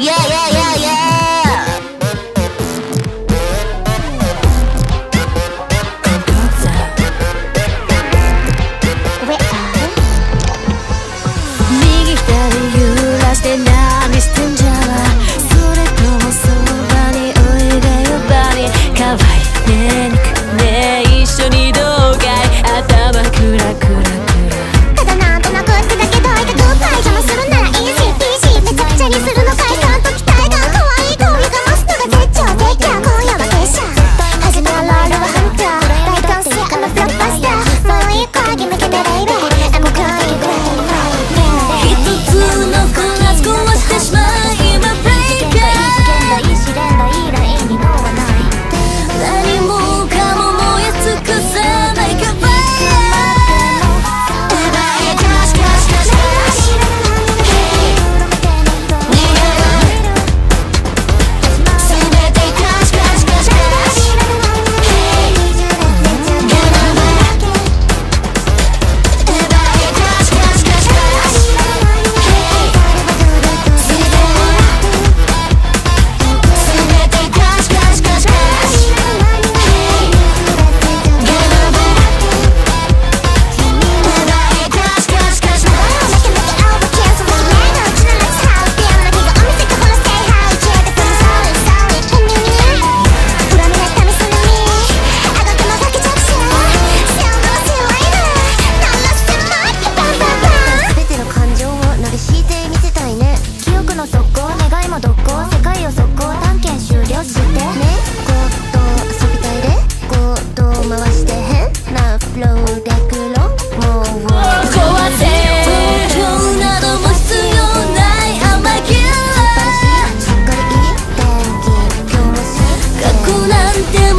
Yeah, today